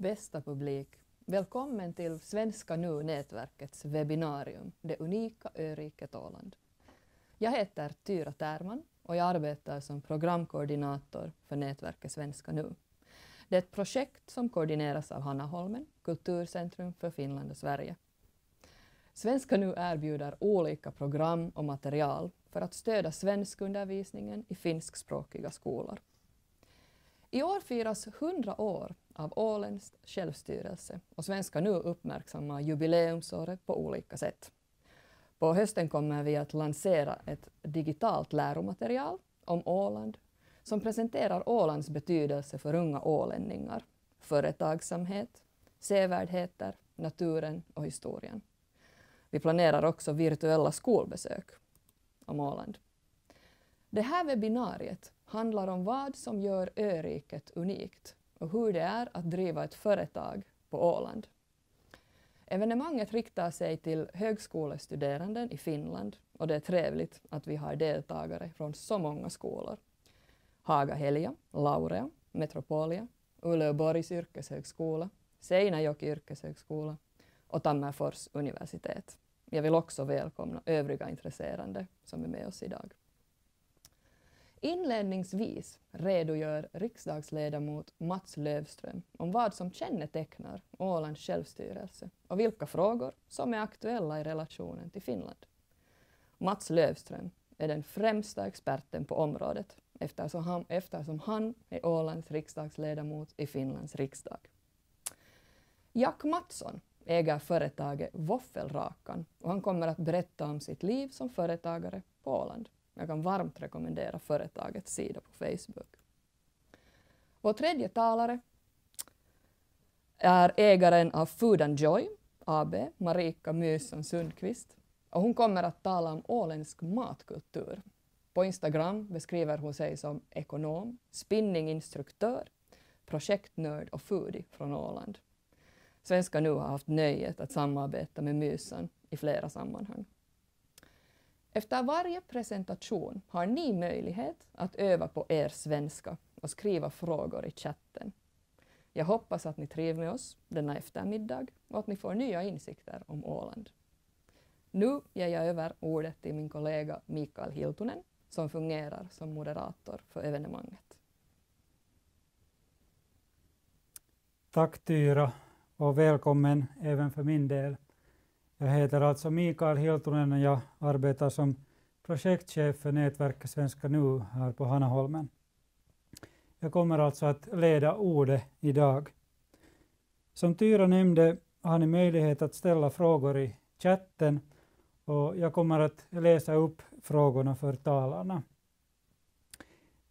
Bästa publik, välkommen till Svenska Nu-nätverkets webbinarium Det unika öriket Åland. Jag heter Tyra Tärman och jag arbetar som programkoordinator för nätverket Svenska Nu. Det är ett projekt som koordineras av Hanna Holmen, Kulturcentrum för Finland och Sverige. Svenska Nu erbjuder olika program och material för att stödja svenskundervisningen i finskspråkiga skolor. I år firas 100 år av Ålands självstyrelse och Svenska Nu uppmärksammar jubileumsåret på olika sätt. På hösten kommer vi att lansera ett digitalt läromaterial om Åland som presenterar Ålands betydelse för unga ålänningar, företagsamhet, sevärdheter, naturen och historien. Vi planerar också virtuella skolbesök om Åland. Det här webbinariet handlar om vad som gör öriket unikt och hur det är att driva ett företag på Åland. Evenemanget riktar sig till högskolestuderande i Finland och det är trevligt att vi har deltagare från så många skolor. Haga-Helia, Laurea, Metropolia, Uleåborgs yrkeshögskola, Seinäjoki yrkeshögskola och Tammerfors universitet. Jag vill också välkomna övriga intresserade som är med oss idag. Inledningsvis redogör riksdagsledamot Mats Lövström om vad som kännetecknar Ålands självstyrelse och vilka frågor som är aktuella i relationen till Finland. Mats Lövström är den främsta experten på området eftersom han, eftersom han är Ålands riksdagsledamot i Finlands riksdag. Jack Mattsson äger företaget Våffelrakan och han kommer att berätta om sitt liv som företagare på Åland. Jag kan varmt rekommendera företagets sida på Facebook. Vår tredje talare är ägaren av Food and Joy AB, Marika Mysson Sundqvist. Och hon kommer att tala om åländsk matkultur. På Instagram beskriver hon sig som ekonom, spinninginstruktör, projektnörd och foodie från Åland. Svenska Nu har haft nöjet att samarbeta med Mysan i flera sammanhang. Efter varje presentation har ni möjlighet att öva på er svenska och skriva frågor i chatten. Jag hoppas att ni trivs med oss denna eftermiddag och att ni får nya insikter om Åland. Nu ger jag över ordet till min kollega Mikael Hiltunen som fungerar som moderator för evenemanget. Tack Tyra och välkommen även för min del. Jag heter alltså Mikael Hiltunen och jag arbetar som projektchef för nätverket Svenska Nu här på Hanaholmen. Jag kommer alltså att leda ordet idag. Som Tyra nämnde har ni möjlighet att ställa frågor i chatten och jag kommer att läsa upp frågorna för talarna.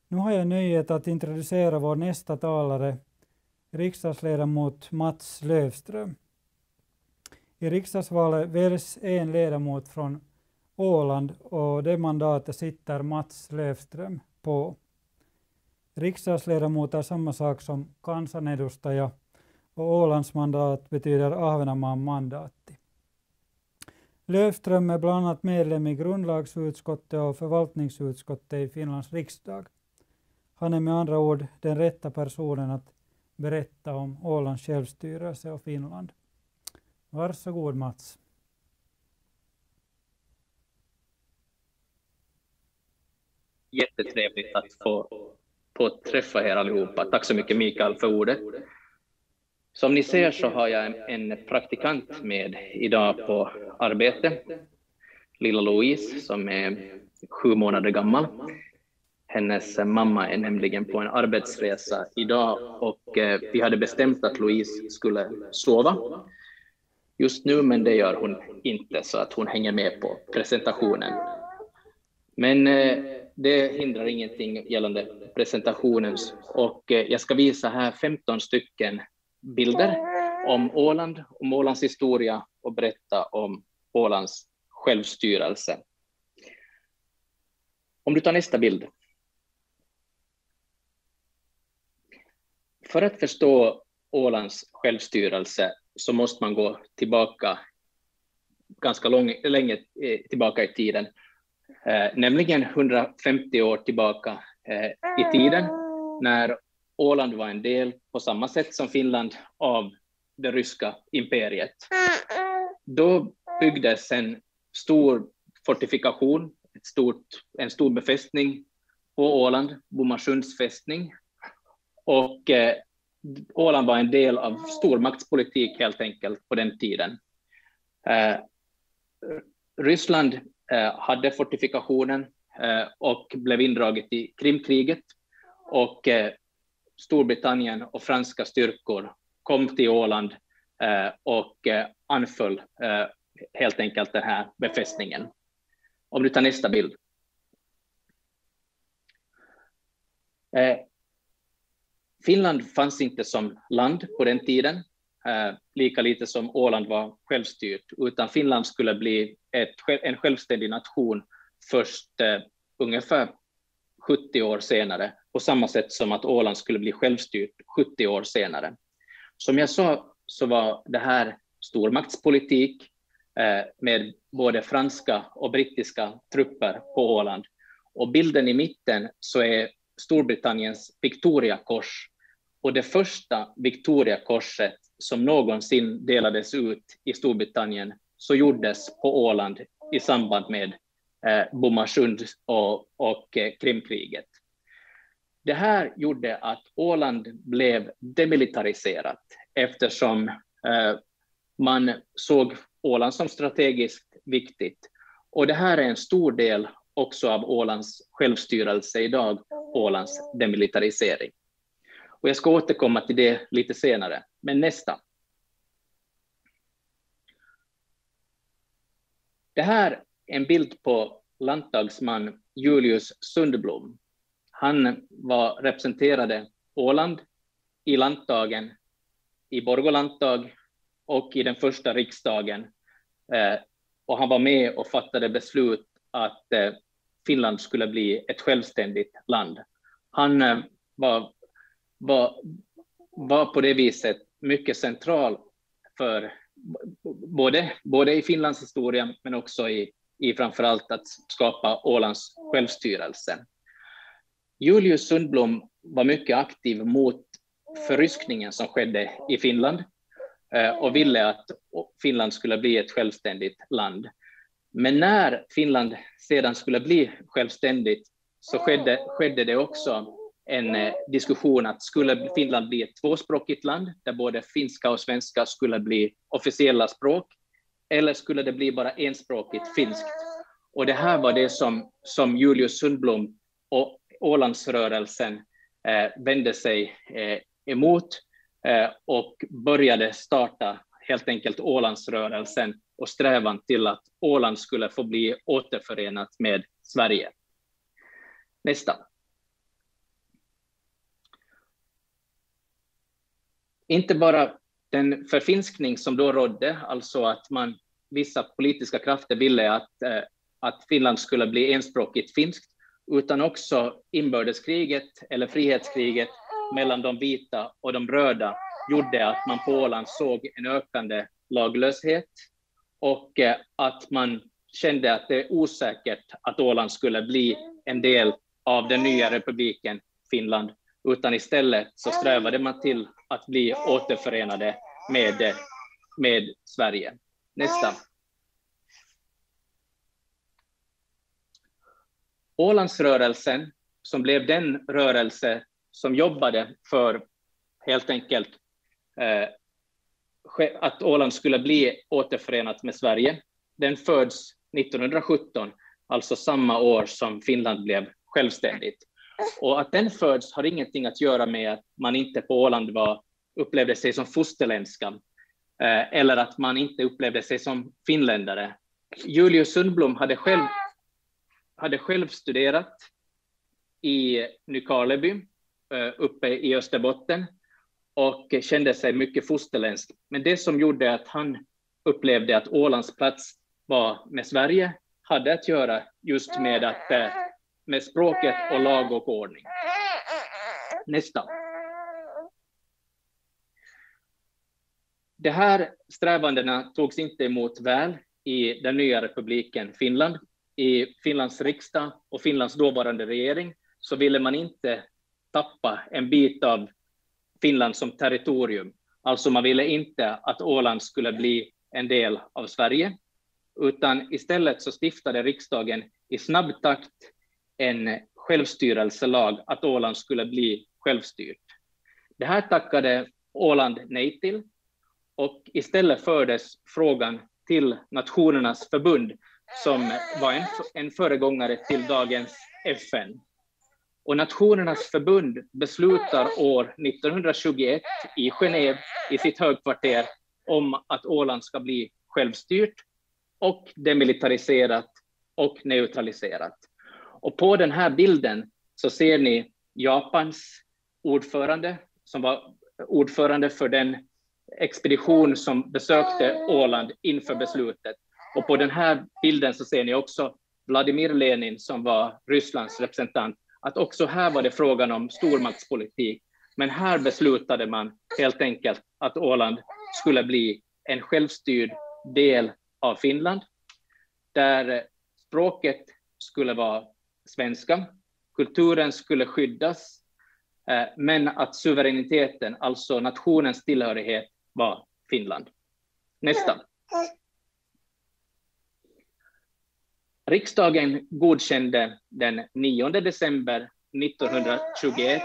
Nu har jag nöjet att introducera vår nästa talare, riksdagsledamot Mats Lövström. I riksdagsvalet väljs en ledamot från Åland och det mandatet sitter Mats Löfström på. Riksdagsledamot är samma sak som kansanedustaja och Ålands mandat betyder Ahvenanmaan mandaatti. Löfström är bland annat medlem i grundlagsutskottet och förvaltningsutskottet i Finlands riksdag. Han är med andra ord den rätta personen att berätta om Ålands självstyrelse och Finland. Varsågod Mats. Jättetrevligt att få, få träffa er allihopa. Tack så mycket Mikael för ordet. Som ni ser så har jag en, en praktikant med idag på arbete. Lilla Louise som är sju månader gammal. Hennes mamma är nämligen på en arbetsresa idag och eh, vi hade bestämt att Louise skulle sova just nu, men det gör hon inte så att hon hänger med på presentationen. Men eh, det hindrar ingenting gällande presentationen och eh, jag ska visa här 15 stycken bilder om Åland, om Ålands historia och berätta om Ålands självstyrelse. Om du tar nästa bild. För att förstå Ålands självstyrelse så måste man gå tillbaka ganska lång, länge tillbaka i tiden, eh, nämligen 150 år tillbaka eh, i tiden när Åland var en del, på samma sätt som Finland, av det ryska imperiet. Då byggdes en stor fortifikation, ett stort, en stor befästning på Åland, Bomarsunds fästning. Och eh, Åland var en del av stormaktspolitik helt enkelt på den tiden. Eh, Ryssland eh, hade fortifikationen eh, och blev indraget i Krimkriget. Och eh, Storbritannien och franska styrkor kom till Åland eh, och eh, anföll eh, helt enkelt den här befästningen. Om du tar nästa bild. Eh, Finland fanns inte som land på den tiden, eh, lika lite som Åland var självstyrt, utan Finland skulle bli ett, en självständig nation först eh, ungefär 70 år senare, på samma sätt som att Åland skulle bli självstyrt 70 år senare. Som jag sa så var det här stormaktspolitik eh, med både franska och brittiska trupper på Åland. Och bilden i mitten så är Storbritanniens Victoriakors och det första Victoriakorset som någonsin delades ut i Storbritannien så gjordes på Åland i samband med eh, Bomarsund och, och eh, Krimkriget. Det här gjorde att Åland blev demilitariserat eftersom eh, man såg Åland som strategiskt viktigt. Och det här är en stor del också av Ålands självstyrelse idag, Ålands demilitarisering. Och jag ska återkomma till det lite senare. Men nästa. Det här är en bild på landtagsman Julius Sundblom han var, representerade Åland i landtagen, i Borgå landtag och i den första riksdagen. Eh, och han var med och fattade beslut att eh, Finland skulle bli ett självständigt land. Han eh, var, var, var på det viset mycket central för både, både i Finlands historia men också i, i framförallt att skapa Ålands självstyrelse. Julius Sundblom var mycket aktiv mot förryskningen som skedde i Finland eh, och ville att Finland skulle bli ett självständigt land. Men när Finland sedan skulle bli självständigt så skedde, skedde det också en eh, diskussion att skulle Finland bli ett tvåspråkigt land där både finska och svenska skulle bli officiella språk eller skulle det bli bara enspråkigt finskt? Och det här var det som, som Julius Sundblom och Ålandsrörelsen eh, vände sig eh, emot eh, och började starta helt enkelt Ålandsrörelsen och strävan till att Åland skulle få bli återförenat med Sverige. Nästa. Inte bara den förfinskning som då rådde, alltså att man, vissa politiska krafter ville att, eh, att Finland skulle bli enspråkigt finskt, utan också inbördeskriget eller frihetskriget mellan de vita och de röda gjorde att man på Åland såg en ökande laglöshet och eh, att man kände att det är osäkert att Åland skulle bli en del av den nya republiken Finland, utan istället så strävade man till att bli återförenade med, med Sverige. Nästa. Ålandsrörelsen, som blev den rörelse som jobbade för helt enkelt eh, att Åland skulle bli återförenat med Sverige, den föds 1917, alltså samma år som Finland blev självständigt. Och att den föds har ingenting att göra med att man inte på Åland var, upplevde sig som fosterländska, eh, eller att man inte upplevde sig som finländare. Julius Sundblom hade själv hade själv studerat i Nykarleby eh, uppe i Österbotten och kände sig mycket fosterländsk. Men det som gjorde att han upplevde att Ålands plats var med Sverige hade att göra just med, att, eh, med språket och lag och ordning. Nästa. De här strävandena togs inte emot väl i den nya republiken Finland i Finlands riksdag och Finlands dåvarande regering så ville man inte tappa en bit av Finland som territorium. Alltså man ville inte att Åland skulle bli en del av Sverige, utan istället så stiftade riksdagen i snabb takt en självstyrelselag att Åland skulle bli självstyrt. Det här tackade Åland nej till och istället fördes frågan till Nationernas förbund som var en, en föregångare till dagens FN. Och Nationernas förbund beslutar år 1921 i Genève i sitt högkvarter om att Åland ska bli självstyrt och demilitariserat och neutraliserat. Och på den här bilden så ser ni Japans ordförande som var ordförande för den expedition som besökte Åland inför beslutet. Och på den här bilden så ser ni också Vladimir Lenin som var Rysslands representant, att också här var det frågan om stormaktspolitik. Men här beslutade man helt enkelt att Åland skulle bli en självstyrd del av Finland, där språket skulle vara svenska, kulturen skulle skyddas, eh, men att suveräniteten, alltså nationens tillhörighet, var Finland. Nästa. Riksdagen godkände den 9 december 1921,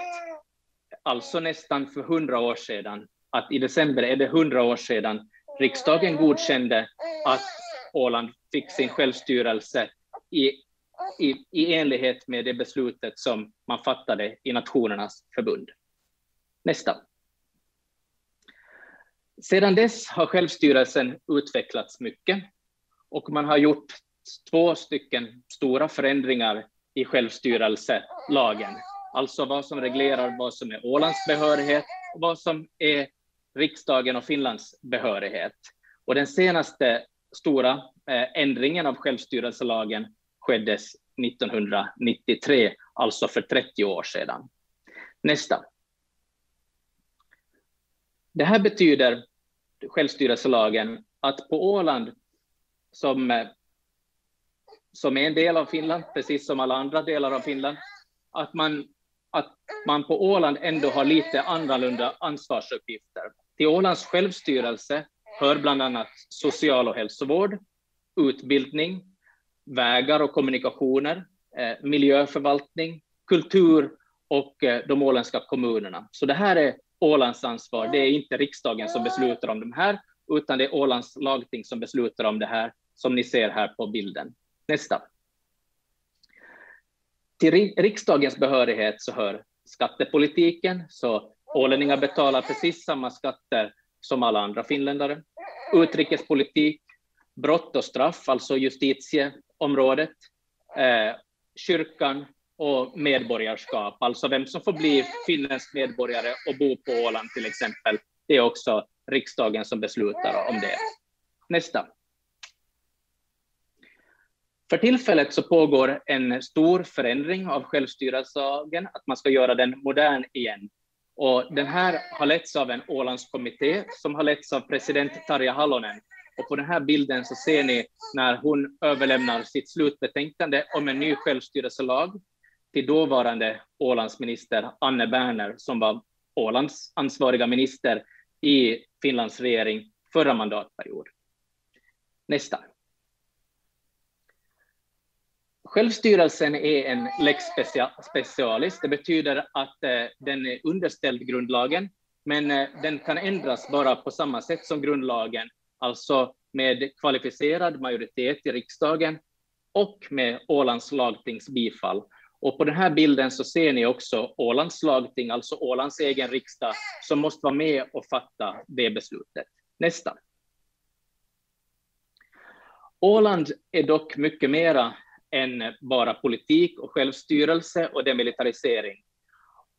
alltså nästan för hundra år sedan, att i december är det hundra år sedan riksdagen godkände att Åland fick sin självstyrelse i, i, i enlighet med det beslutet som man fattade i Nationernas förbund. Nästa. Sedan dess har självstyrelsen utvecklats mycket och man har gjort två stycken stora förändringar i självstyrelselagen. Alltså vad som reglerar vad som är Ålands behörighet och vad som är riksdagen och Finlands behörighet. Och den senaste stora eh, ändringen av självstyrelselagen skedde 1993, alltså för 30 år sedan. Nästa. Det här betyder, självstyrelselagen, att på Åland, som, som är en del av Finland, precis som alla andra delar av Finland, att man, att man på Åland ändå har lite annorlunda ansvarsuppgifter. Till Ålands självstyrelse hör bland annat social och hälsovård, utbildning, vägar och kommunikationer, eh, miljöförvaltning, kultur och eh, de åländska kommunerna. Så det här är Ålands ansvar. Det är inte riksdagen som beslutar om de här, utan det är Ålands lagting som beslutar om det här, som ni ser här på bilden. Nästa. Till riksdagens behörighet så hör skattepolitiken, så ålänningar betalar precis samma skatter som alla andra finländare. Utrikespolitik, brott och straff, alltså justitie, området, eh, kyrkan och medborgarskap, alltså vem som får bli finländsk medborgare och bo på Åland till exempel. Det är också riksdagen som beslutar om det. Nästa. För tillfället så pågår en stor förändring av självstyrelselagen, att man ska göra den modern igen. Och den här har letts av en Ålandskommitté som har letts av president Tarja Halonen. Och på den här bilden så ser ni när hon överlämnar sitt slutbetänkande om en ny självstyrelselag till dåvarande Ålandsminister Anne Berner som var Ålands ansvariga minister i Finlands regering förra mandatperiod. Nästa. Självstyrelsen är en lex specialis. Det betyder att eh, den är underställd grundlagen, men eh, den kan ändras bara på samma sätt som grundlagen, alltså med kvalificerad majoritet i riksdagen och med Ålands lagtings bifall. Och på den här bilden så ser ni också Ålands lagting, alltså Ålands egen riksdag, som måste vara med och fatta det beslutet. Nästa. Åland är dock mycket mera än bara politik och självstyrelse och demilitarisering.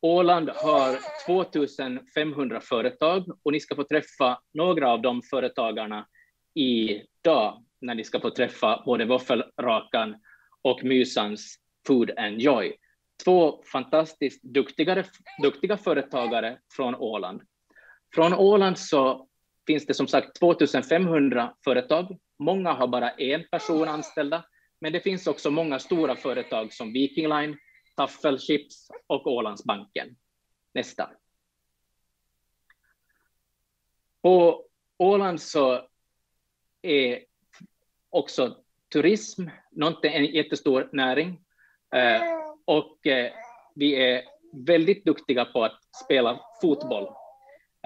Åland har 2500 företag och ni ska få träffa några av de företagarna idag när ni ska få träffa både Våffelrakan och Mysans Food and Joy. Två fantastiskt duktiga, duktiga företagare från Åland. Från Åland så finns det som sagt 2500 företag. Många har bara en person anställda, men det finns också många stora företag som Viking Line, Taffelchips och Ålandsbanken. Nästa. På Åland så är också turism någonting, en jättestor näring. Eh, och eh, vi är väldigt duktiga på att spela fotboll,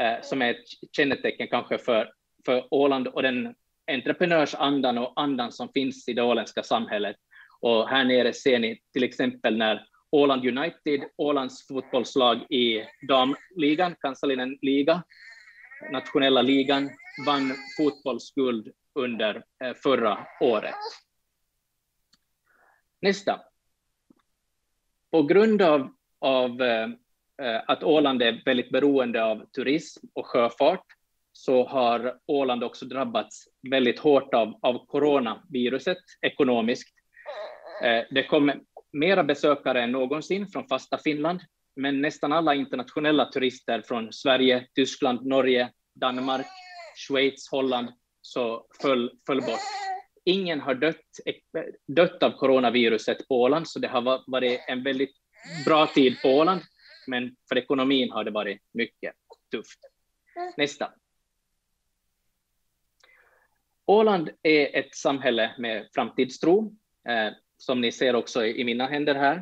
eh, som är ett kännetecken kanske för, för Åland och den entreprenörsandan och andan som finns i det åländska samhället. Och här nere ser ni till exempel när Åland United, Ålands fotbollslag i damligan, Kansalinen liga, nationella ligan, vann fotbollsguld under eh, förra året. Nästa. På grund av, av eh, eh, att Åland är väldigt beroende av turism och sjöfart så har Åland också drabbats väldigt hårt av, av coronaviruset ekonomiskt. Det kom mera besökare än någonsin från fasta Finland, men nästan alla internationella turister från Sverige, Tyskland, Norge, Danmark, Schweiz, Holland så föll, föll bort. Ingen har dött, dött av coronaviruset på Åland, så det har varit en väldigt bra tid på Åland, men för ekonomin har det varit mycket tufft. Nästa. Åland är ett samhälle med framtidstro, eh, som ni ser också i mina händer här.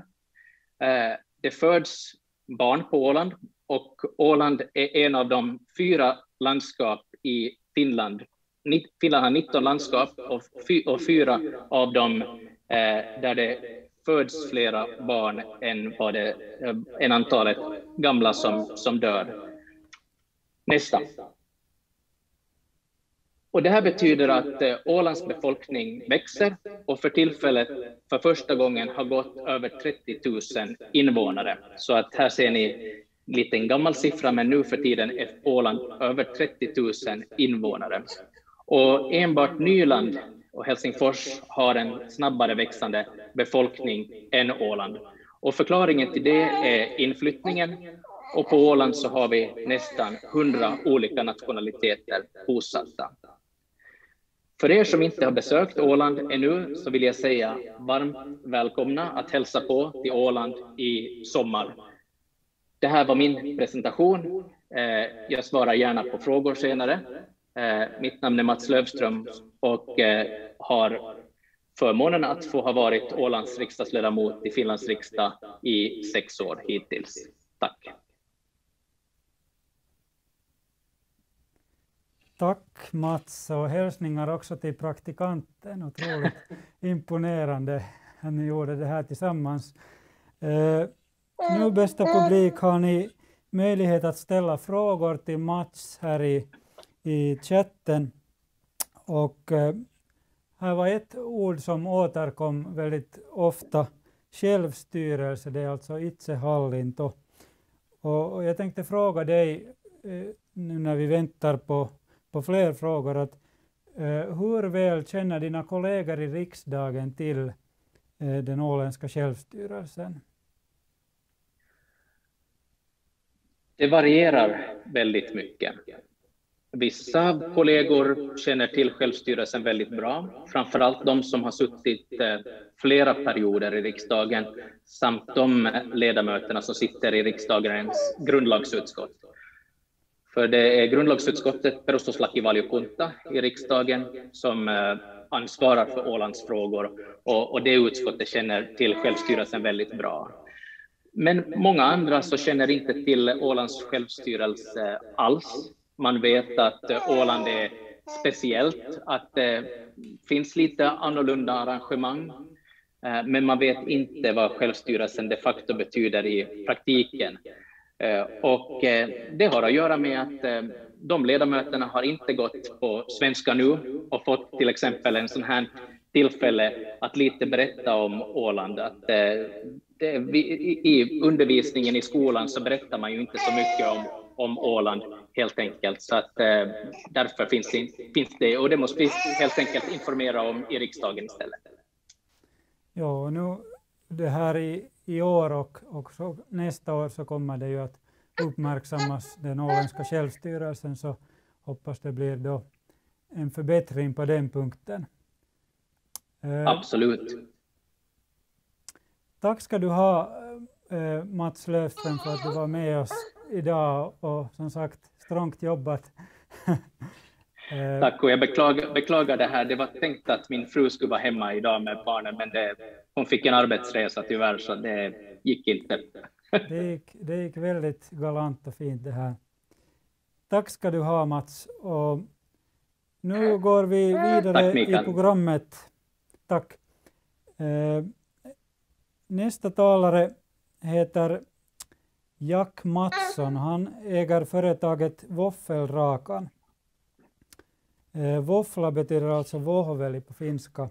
Eh, det föds barn på Åland och Åland är en av de fyra landskap i Finland. Finland har 19 landskap och, fyra av dem eh, där det föds flera barn än, vad det, eh, än antalet gamla som, som dör. Nästa. Och det här betyder att eh, Ålands befolkning växer och för tillfället för första gången har gått över 30 000 invånare. Så att här ser ni en en gammal siffra, men nu för tiden är Åland över 30 000 invånare. Och enbart Nyland och Helsingfors har en snabbare växande befolkning än Åland. Och förklaringen till det är inflyttningen. Och på Åland så har vi nästan 100 olika nationaliteter bosatta. För er som inte har besökt Åland ännu så vill jag säga varmt välkomna att hälsa på till Åland i sommar. Det här var min presentation. Eh, jag svarar gärna på frågor senare. Eh, mitt namn är Mats Lövström och eh, har förmånen att få ha varit Ålands riksdagsledamot i Finlands riksdag i sex år hittills. Tack. Tack Mats och hälsningar också till praktikanten. Otroligt imponerande att ni gjorde det här tillsammans. Eh, nu bästa publik har ni möjlighet att ställa frågor till Mats här i, i chatten. Och eh, här var ett ord som återkom väldigt ofta, självstyrelse, det är alltså itsehallinto. Och, och jag tänkte fråga dig, eh, nu när vi väntar på på fler frågor. Att, eh, hur väl känner dina kollegor i riksdagen till eh, den åländska självstyrelsen? Det varierar väldigt mycket. Vissa kollegor känner till självstyrelsen väldigt bra, framför allt de som har suttit eh, flera perioder i riksdagen samt de ledamöterna som sitter i riksdagens grundlagsutskott. För det är grundlagsutskottet, perustuslakivaliokunta i riksdagen, som eh, ansvarar för Ålandsfrågor och, och det utskottet känner till självstyrelsen väldigt bra. Men många andra så känner inte till Ålands självstyrelse alls. Man vet att eh, Åland är speciellt, att det finns lite annorlunda arrangemang, eh, men man vet inte vad självstyrelsen de facto betyder i praktiken. Eh, och eh, det har att göra med att eh, de ledamöterna har inte gått på Svenska nu och fått till exempel en sån här tillfälle att lite berätta om Åland. Att det, I undervisningen i skolan så berättar man ju inte så mycket om, om Åland helt enkelt. Så att, därför finns det, finns det, och det måste vi helt enkelt informera om i riksdagen istället. Ja, nu det här i, i år och, och så, nästa år så kommer det ju att uppmärksammas den åländska självstyrelsen så hoppas det blir då en förbättring på den punkten. Eh, Absolut. Tack ska du ha eh, Mats Löfström för att du var med oss idag och som sagt strångt jobbat. Eh, Tack och jag beklagar, beklagar det här. Det var tänkt att min fru skulle vara hemma idag med barnen, men det, hon fick en arbetsresa tyvärr, så det gick inte. Det gick, det gick väldigt galant och fint det här. Tack ska du ha Mats. Och nu går vi vidare Tack, i programmet. Tack. Eh, nästa talare heter Jack Mattsson. Han äger företaget Våffelrakan. Eh, våffla betyder alltså våhveli på finska.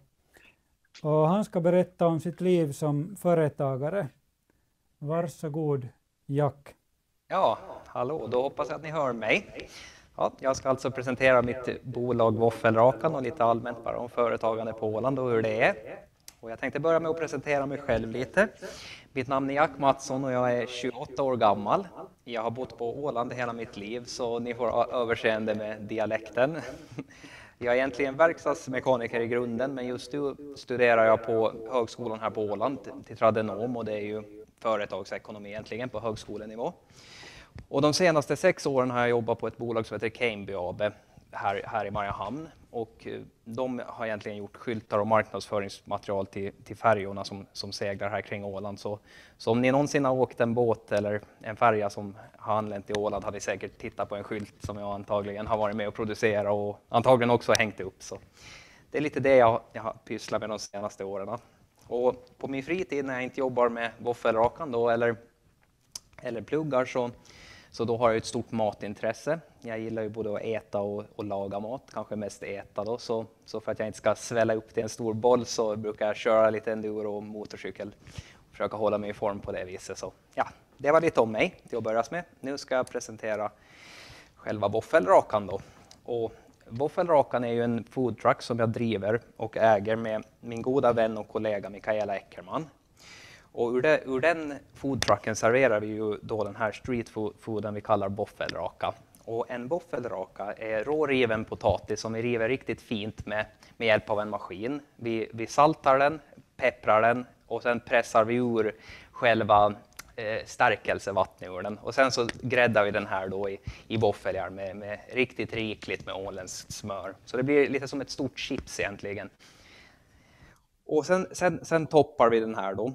Och han ska berätta om sitt liv som företagare. Varsågod Jack. Ja, hallå, då hoppas jag att ni hör mig. Ja, jag ska alltså presentera mitt bolag Våffelrakan och lite allmänt bara om företagande på Åland och hur det är. Och jag tänkte börja med att presentera mig själv lite. Mitt namn är Jack Mattsson och jag är 28 år gammal. Jag har bott på Åland hela mitt liv så ni får överseende med dialekten. Jag är egentligen verkstadsmekaniker i grunden men just nu studerar jag på högskolan här på Åland till tradenom och det är ju företagsekonomi egentligen på högskolenivå. Och de senaste sex åren har jag jobbat på ett bolag som heter Cambio AB här, här i Mariehamn och eh, de har egentligen gjort skyltar och marknadsföringsmaterial till, till färjorna som, som seglar här kring Åland. Så, så om ni någonsin har åkt en båt eller en färja som har anlänt till Åland har ni säkert tittat på en skylt som jag antagligen har varit med och producerat och antagligen också hängt upp. Så det är lite det jag, jag har pysslat med de senaste åren. Och på min fritid när jag inte jobbar med våffelrakan då, eller, eller pluggar så så då har jag ett stort matintresse. Jag gillar ju både att äta och, och laga mat, kanske mest äta då. Så, så för att jag inte ska svälla upp till en stor boll så brukar jag köra lite enduro och motorcykel och försöka hålla mig i form på det viset. Så ja, det var lite om mig till att börja med. Nu ska jag presentera själva våffelrakan då. Och Våffelrakan är ju en foodtruck som jag driver och äger med min goda vän och kollega Mikaela Eckerman. Och ur, det, ur den foodtrucken serverar vi ju då den här streetfooden vi kallar boffelraka. Och en boffelraka är råriven potatis som vi river riktigt fint med, med hjälp av en maskin. Vi, vi saltar den, pepprar den och sen pressar vi ur själva eh, stärkelsevattnet ur den. Och sen så gräddar vi den här då i, i våffeljärn med, med riktigt rikligt med åländskt smör. Så det blir lite som ett stort chips egentligen. Och sen, sen, sen toppar vi den här då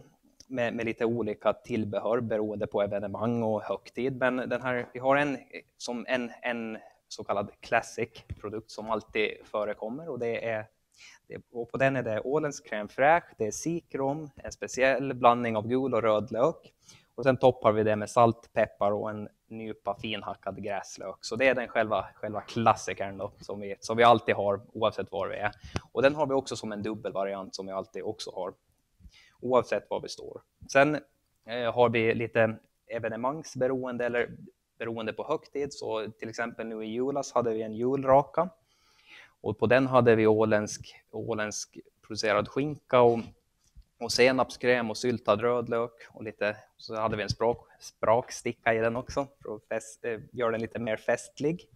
med, med, lite olika tillbehör beroende på evenemang och högtid. Men den här, vi har en, eh, som en, en så kallad classic produkt som alltid förekommer och det är och på den är det Ålens crème fraîche, det är sikrom, en speciell blandning av gul och röd lök och sen toppar vi det med salt, peppar och en nypa finhackad gräslök. Så det är den själva, själva klassikern då, som, vi, som vi alltid har oavsett var vi är. Och den har vi också som en dubbelvariant som vi alltid också har oavsett var vi står. Sen eh, har vi lite evenemangsberoende eller beroende på högtid. Så till exempel nu i julas hade vi en julraka och på den hade vi åländsk, åländsk producerad skinka och, och senapskräm och syltad rödlök och lite, så hade vi en sprak, spraksticka i den också för att fest, eh, göra den lite mer festlig.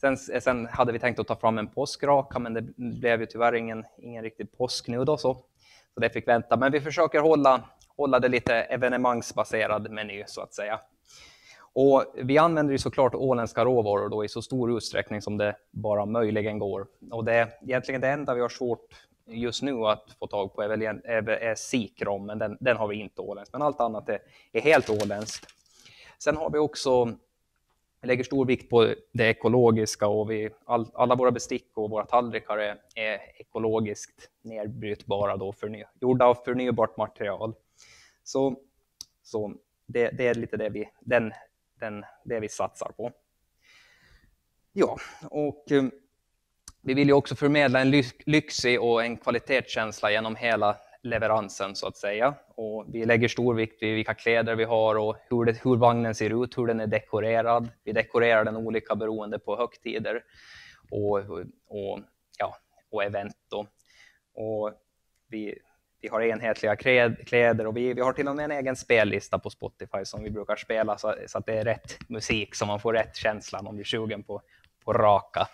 Sen, eh, sen, hade vi tänkt att ta fram en påskraka, men det blev ju tyvärr ingen, ingen riktig påsk nu då, så så det fick vänta. Men vi försöker hålla, hålla det lite evenemangsbaserad meny så att säga. Och vi använder ju såklart åländska råvaror då i så stor utsträckning som det bara möjligen går. Och det egentligen det enda vi har svårt just nu att få tag på är, väl, är, är sikrom, men den, den har vi inte åländskt. Men allt annat är, är helt åländskt. Sen har vi också vi lägger stor vikt på det ekologiska och vi, all, alla våra bestick och våra tallrikar är, är ekologiskt nedbrytbara, då, förny, gjorda av förnybart material. Så, så det, det, är lite det vi, den, den, det vi satsar på. Ja, och eh, vi vill ju också förmedla en lyxig och en kvalitetskänsla genom hela leveransen så att säga. Och vi lägger stor vikt vid vilka kläder vi har och hur, det, hur vagnen ser ut, hur den är dekorerad. Vi dekorerar den olika beroende på högtider och, och, ja, och event. Då. Och vi, vi har enhetliga kläder och vi, vi har till och med en egen spellista på Spotify som vi brukar spela så, så att det är rätt musik så man får rätt känsla om man blir sugen på, på raka.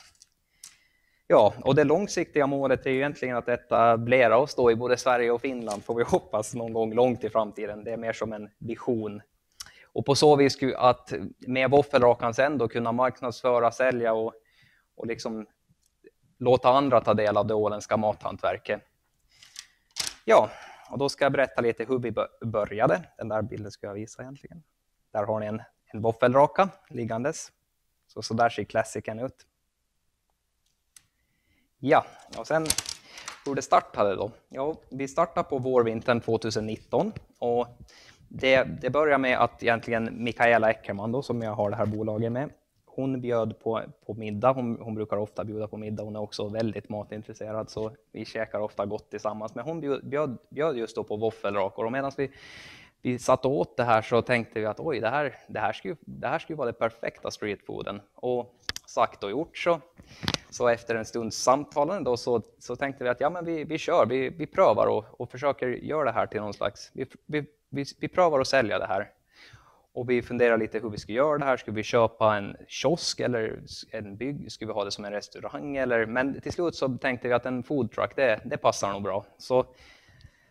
Ja, och det långsiktiga målet är ju egentligen att etablera oss då i både Sverige och Finland, får vi hoppas, någon gång långt i framtiden. Det är mer som en vision. Och på så vis att med våffelrakan sen då kunna marknadsföra, sälja och, och liksom låta andra ta del av det åländska mathantverket. Ja, och då ska jag berätta lite hur vi började. Den där bilden ska jag visa egentligen. Där har ni en, en våffelraka liggandes. Så, så där ser klassikern ut. Ja, och sen hur det startade då? Ja, vi startade på vårvintern 2019 och det, det började med att egentligen Mikaela Eckerman då, som jag har det här bolaget med, hon bjöd på, på middag. Hon, hon, brukar ofta bjuda på middag. Hon är också väldigt matintresserad, så vi käkar ofta gott tillsammans. Men hon bjöd, bjöd, bjöd just då på våffelrakor och medan vi, vi satt och åt det här så tänkte vi att oj, det här, det här, skulle, det här skulle vara det perfekta streetfooden. Och sagt och gjort så, så efter en stunds samtalande då så, så tänkte vi att ja, men vi, vi kör, vi, vi prövar och, och försöker göra det här till någon slags, vi, vi, vi, vi prövar att sälja det här. Och vi funderar lite hur vi ska göra det här. Ska vi köpa en kiosk eller en bygg? Ska vi ha det som en restaurang? Eller? Men till slut så tänkte vi att en foodtruck, det, det passar nog bra. Så,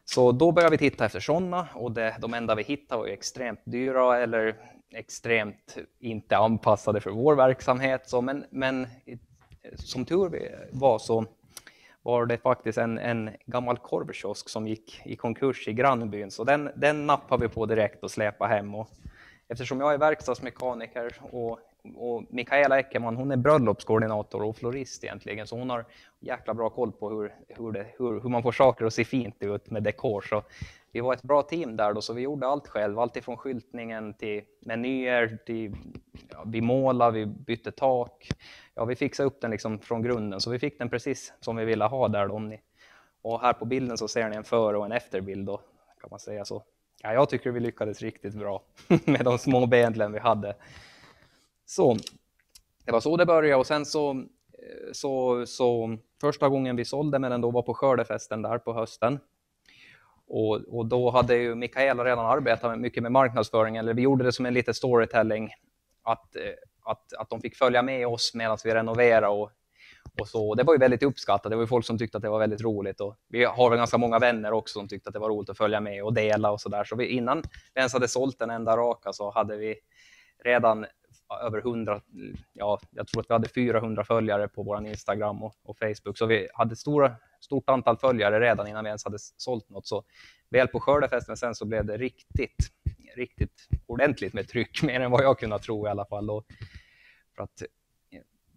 så då började vi titta efter sådana och det, de enda vi hittade var extremt dyra eller extremt inte anpassade för vår verksamhet. Så, men, men som tur var så var det faktiskt en, en gammal korvkiosk som gick i konkurs i grannbyn. Så den, den nappade vi på direkt och släpade hem. Och eftersom jag är verkstadsmekaniker och, och Mikaela Eckerman hon är bröllopskoordinator och florist egentligen, så hon har jäkla bra koll på hur, hur, det, hur, hur man får saker att se fint ut med dekor. Så vi var ett bra team där då, så vi gjorde allt själv, allt ifrån skyltningen till menyer, till, ja, vi målade, vi bytte tak. Ja, vi fixade upp den liksom från grunden, så vi fick den precis som vi ville ha där. Då. Och här på bilden så ser ni en före och en efterbild då, kan man säga så. Ja, jag tycker vi lyckades riktigt bra med de små medlen vi hade. Så det var så det började och sen så, eh, så, så första gången vi sålde med den då var på skördefesten där på hösten. Och, och då hade ju Mikaela redan arbetat mycket med marknadsföring, eller vi gjorde det som en liten storytelling, att, eh, att, att de fick följa med oss medan vi renoverade och och så, det var ju väldigt uppskattat. Det var ju folk som tyckte att det var väldigt roligt. Och vi har väl ganska många vänner också som tyckte att det var roligt att följa med och dela och så där. Så vi, innan vi ens hade sålt en enda raka så hade vi redan över 100, ja, jag tror att vi hade 400 följare på vår Instagram och, och, Facebook. Så vi hade stora, stort antal följare redan innan vi ens hade sålt något. Så väl på skördefesten sen så blev det riktigt, riktigt ordentligt med tryck, mer än vad jag kunnat tro i alla fall. Och för att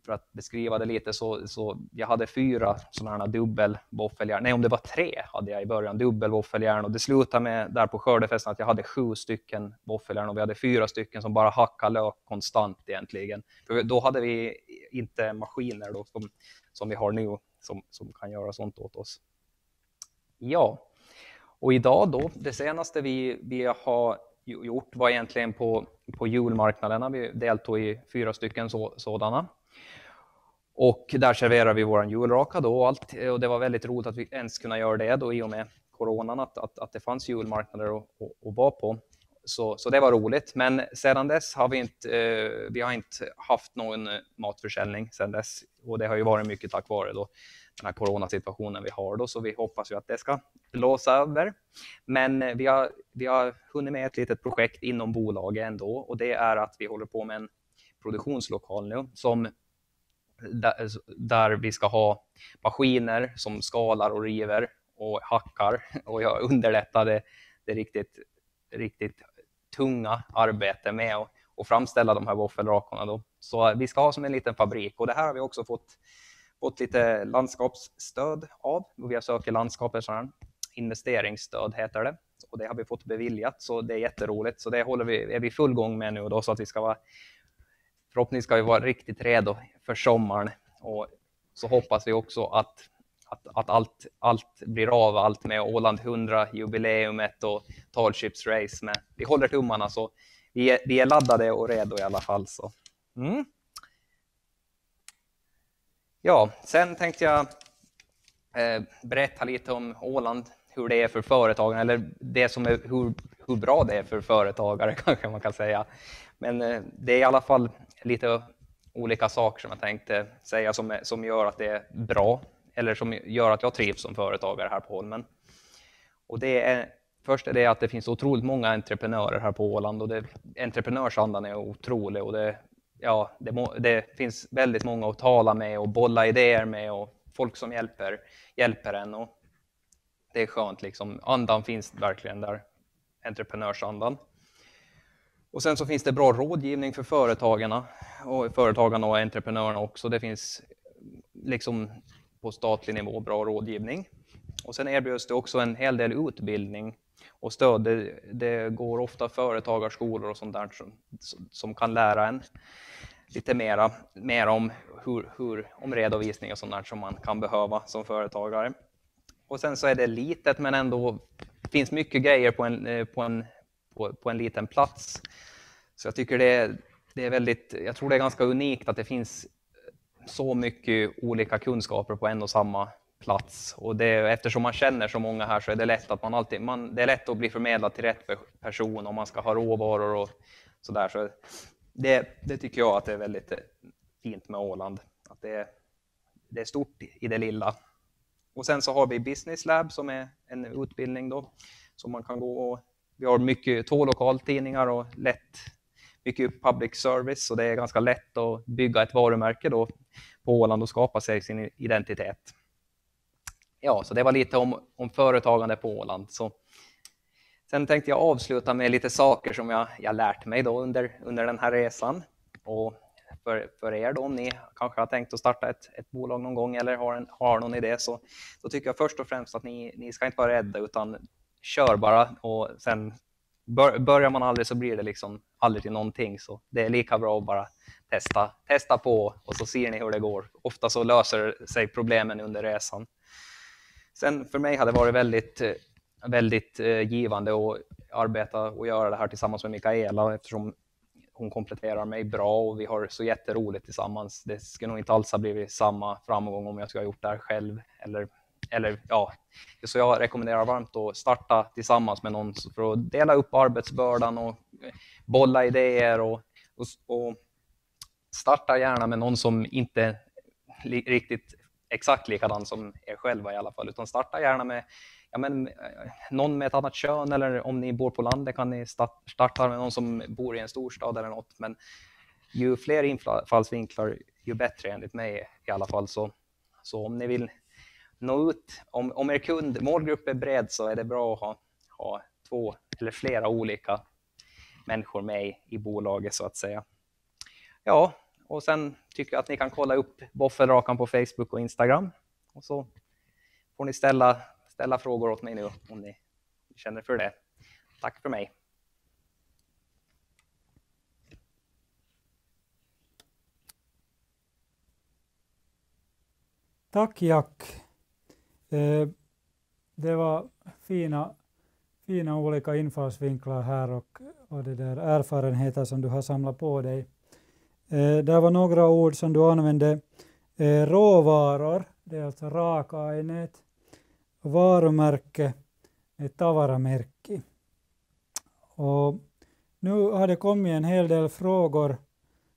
för att beskriva det lite så, så jag hade fyra sådana dubbel våffeljärn, nej om det var tre hade jag i början, dubbel våffeljärn och det slutade med där på skördefesten att jag hade sju stycken våffeljärn och vi hade fyra stycken som bara hackade lök konstant egentligen. För då hade vi inte maskiner då som, som vi har nu som, som kan göra sånt åt oss. Ja, och idag då, det senaste vi, vi har gjort var egentligen på, på julmarknaderna. Vi deltog i fyra stycken så, sådana. Och där serverar vi vår julraka då och allt. Och det var väldigt roligt att vi ens kunna göra det då i och med coronan, att, att, att det fanns julmarknader att, att, att vara på. Så, så det var roligt. Men sedan dess har vi inte, eh, vi har inte haft någon eh, matförsäljning sedan dess. Och det har ju varit mycket tack vare då den här coronasituationen vi har då, så vi hoppas ju att det ska blåsa över. Men eh, vi har, vi har hunnit med ett litet projekt inom bolaget ändå och det är att vi håller på med en produktionslokal nu som där, där vi ska ha maskiner som skalar och river och hackar och jag underlättar det, riktigt, riktigt tunga arbetet med att och framställa de här våffelrakorna. Då. Så vi ska ha som en liten fabrik och det här har vi också fått, fått lite landskapsstöd av. Vi har sökt landskapet, investeringsstöd heter det. Och det har vi fått beviljat, så det är jätteroligt. Så det håller vi, är vi full gång med nu då, så att vi ska vara förhoppningsvis ska vi vara riktigt redo för sommaren och så hoppas vi också att, att, att allt, allt blir av, allt med Åland 100-jubileumet och Talships Race. Men vi håller tummarna så vi är, vi är laddade och redo i alla fall. Så. Mm. Ja, sen tänkte jag eh, berätta lite om Åland, hur det är för företagen, eller det som är, hur, hur bra det är för företagare kanske man kan säga. Men eh, det är i alla fall lite olika saker som jag tänkte säga som, eh, som gör att det är bra eller som gör att jag trivs som företagare här på Holmen. Och det är, först är det att det finns otroligt många entreprenörer här på Åland och det, entreprenörsandan är otrolig och det, ja, det, det, finns väldigt många att tala med och bolla idéer med och folk som hjälper, hjälper en. Och det är skönt, liksom. andan finns verkligen där, entreprenörsandan. Och sen så finns det bra rådgivning för företagarna och företagarna och entreprenörerna också. Det finns liksom på statlig nivå bra rådgivning. Och sen erbjuds det också en hel del utbildning och stöd. Det, det går ofta företagarskolor och sånt där som, som kan lära en lite mera, mer om, hur, hur, om redovisning och sånt där som man kan behöva som företagare. Och sen så är det litet men ändå finns mycket grejer på en, eh, på en, på, på en liten plats. Så jag tycker det är, det är väldigt, jag tror det är ganska unikt att det finns så mycket olika kunskaper på en och samma plats. Och det, eftersom man känner så många här så är det lätt att man alltid, man, det är lätt att bli förmedlad till rätt person om man ska ha råvaror och sådär. Så det, det tycker jag att det är väldigt eh, fint med Åland. Att det, det är stort i det lilla. Och sen så har vi Business Lab som är en utbildning då som man kan gå och vi har mycket två lokaltidningar och lätt mycket public service och det är ganska lätt att bygga ett varumärke då på Åland och skapa sig sin identitet. Ja, så det var lite om, om företagande på Åland. Så, sen tänkte jag avsluta med lite saker som jag, jag lärt mig då under, under den här resan. Och för, för er då, om ni kanske har tänkt att starta ett, ett bolag någon gång eller har, en, har någon idé, så, så tycker jag först och främst att ni, ni ska inte vara rädda, utan kör bara och sen bör, börjar man aldrig så blir det liksom aldrig till någonting. Så det är lika bra att bara testa, testa på och så ser ni hur det går. Ofta så löser sig problemen under resan. Sen för mig har det varit väldigt, väldigt eh, givande att arbeta och göra det här tillsammans med Mikaela eftersom hon kompletterar mig bra och vi har så jätteroligt tillsammans. Det skulle nog inte alls ha blivit samma framgång om jag skulle ha gjort det här själv. Eller, eller ja, så jag rekommenderar varmt att starta tillsammans med någon för att dela upp arbetsbördan och bolla idéer och, och, och starta gärna med någon som inte li, riktigt exakt likadan som er själva i alla fall, utan starta gärna med ja, men, eh, någon med ett annat kön eller om ni bor på landet kan ni starta med någon som bor i en storstad eller något. Men ju fler infallsvinklar, ju bättre enligt mig i alla fall. Så, så om ni vill nå ut, om, om er kund, målgrupp är bred så är det bra att ha, ha två eller flera olika människor med i bolaget så att säga. Ja, och sen tycker jag att ni kan kolla upp Boffelrakan på Facebook och Instagram. Och så får ni ställa, ställa frågor åt mig nu om ni känner för det. Tack för mig. Tack Jack. Eh, det var fina, fina olika infallsvinklar här och, och det där erfarenheter som du har samlat på dig. Eh, det var några ord som du använde. Eh, råvaror, det är alltså raaka-aineet. Varumärke, eh, ett tavaramärke. Och nu har det kommit en hel del frågor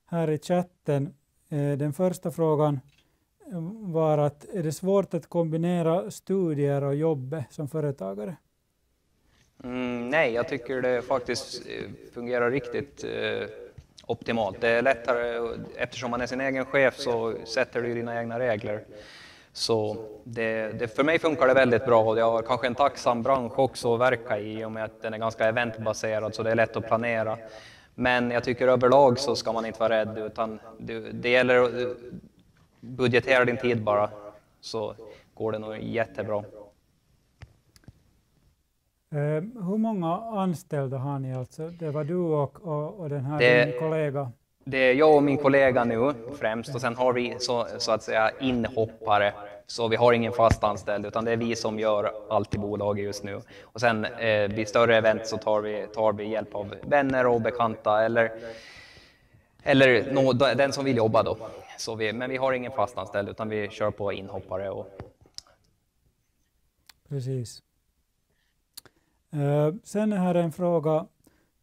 här i chatten. Eh, den första frågan var att är det svårt att kombinera studier och jobb som företagare? Mm, nej, jag tycker det faktiskt eh, fungerar riktigt eh, optimalt. Det är lättare, eftersom man är sin egen chef så sätter du dina egna regler. Så det, det, för mig funkar det väldigt bra och jag har kanske en tacksam bransch också att verka i och med att den är ganska eventbaserad så det är lätt att planera. Men jag tycker överlag så ska man inte vara rädd utan det, det gäller att budgetera din tid bara så går det nog jättebra. Eh, hur många anställda har ni alltså? Det var du och, och, och den här det, din kollega? Det är jag och min kollega nu främst och sen har vi så, så att säga inhoppare. Så vi har ingen fast anställd utan det är vi som gör allt i bolaget just nu. Och sen eh, vid större event så tar vi, tar vi hjälp av vänner och bekanta eller, eller no, den som vill jobba då. Så vi, men vi har ingen fast anställd utan vi kör på inhoppare. Och... Precis. Uh, sen är här en fråga.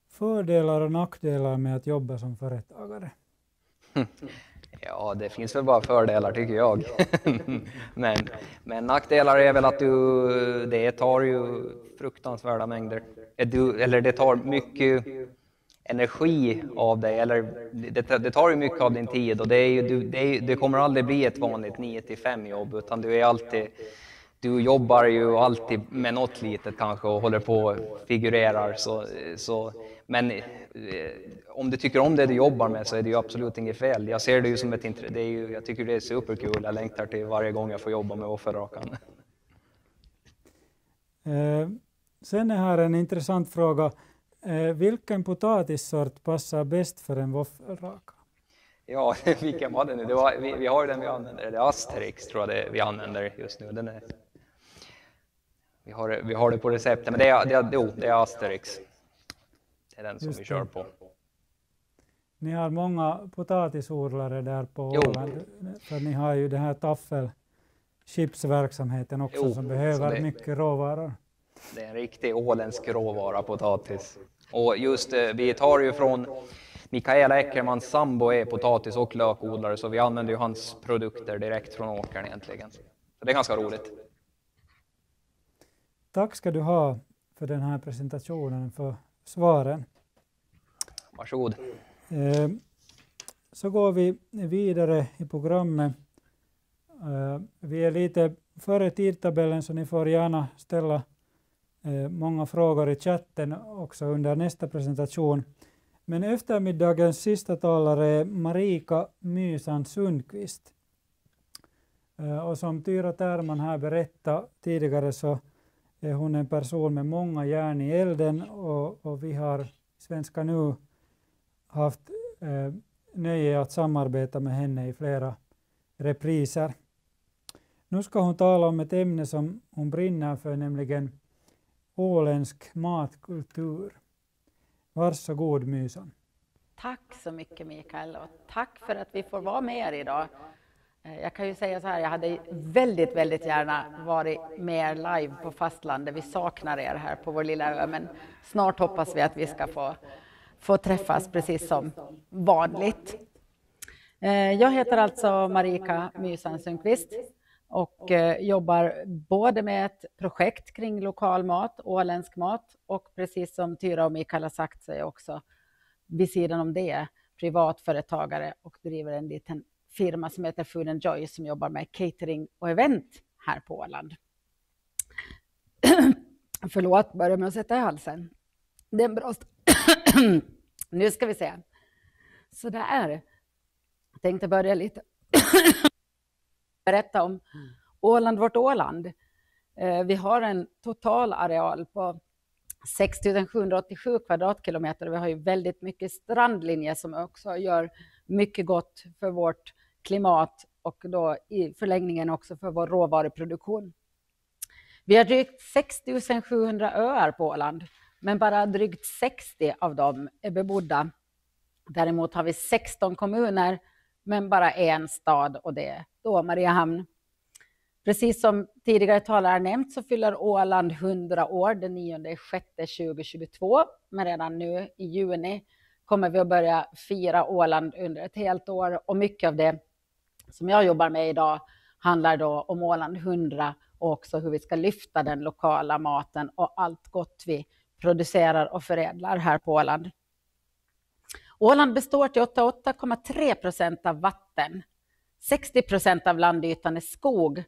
Fördelar och nackdelar med att jobba som företagare? Ja, det finns väl bara fördelar tycker jag. men, men nackdelar är väl att du, det tar ju fruktansvärda mängder. Du, eller det tar mycket energi av dig, eller det, det tar ju mycket av din tid och det, är ju, du, det, är, det kommer aldrig bli ett vanligt 9 till 5 jobb utan du är alltid du jobbar ju alltid med något litet kanske och håller på och figurerar. Så, så, men eh, om du tycker om det du jobbar med så är det ju absolut inget fel. Jag ser det ju som ett intresse. Jag tycker det är superkul. Jag längtar till varje gång jag får jobba med offerrakan. Eh, sen är här en intressant fråga. Eh, vilken potatissort passar bäst för en våffelraka? Ja, vilken var det nu? Det var, vi, vi har den vi använder, det är Asterix tror jag det vi använder just nu. Den är, vi, har, vi har det på receptet, men det är, det är, det är Asterix. Det är den som just vi kör på. Ni har många potatisodlare där på Åland, för ni har ju den här taffelchipsverksamheten också jo, som behöver det, mycket råvaror. Det är en riktig åländsk råvara, potatis. Och just eh, vi tar ju från Mikaela Eckermans sambo är potatis och lökodlare så vi använder ju hans produkter direkt från åkern egentligen. Så det är ganska roligt. Tack ska du ha för den här presentationen, för svaren. Varsågod. Eh, så går vi vidare i programmet. Eh, vi är lite före tidtabellen så ni får gärna ställa Eh, många frågor i chatten också under nästa presentation. Men eftermiddagens sista talare är Marika Mysan Sundqvist. Eh, och som Tyra Tärman här berättade tidigare så är hon en person med många järn i elden och, och vi har Svenska nu haft eh, nöje att samarbeta med henne i flera repriser. Nu ska hon tala om ett ämne som hon brinner för, nämligen åländsk matkultur. Varsågod Mysan. Tack så mycket Mikael och tack för att vi får vara med er idag. Eh, jag kan ju säga så här, jag hade väldigt, väldigt gärna varit med live på fastlandet. Vi saknar er här på vår lilla ö, men snart hoppas vi att vi ska få, få träffas precis som vanligt. Eh, jag heter alltså Marika Mysan Sundqvist och eh, jobbar både med ett projekt kring lokal mat, åländsk mat och precis som Tyra och Mikael har sagt så är jag också vid sidan om det privatföretagare och driver en liten firma som heter Food and Joy som jobbar med catering och event här på Åland. Förlåt, börjar med att sätta i halsen. Det är en bra Nu ska vi se. Så där. Jag tänkte börja lite berätta om Åland, vårt Åland. Eh, vi har en total areal på 6 787 kvadratkilometer. Vi har ju väldigt mycket strandlinje som också gör mycket gott för vårt klimat och då i förlängningen också för vår råvaruproduktion. Vi har drygt 6 700 öar på Åland, men bara drygt 60 av dem är bebodda. Däremot har vi 16 kommuner, men bara en stad och det är då Mariehamn. Precis som tidigare talare nämnt så fyller Åland 100 år den 9 juni 2022, men redan nu i juni kommer vi att börja fira Åland under ett helt år och mycket av det som jag jobbar med idag handlar då om Åland 100 och också hur vi ska lyfta den lokala maten och allt gott vi producerar och förädlar här på Åland. Åland består till 88,3 procent av vatten. 60 procent av landytan är skog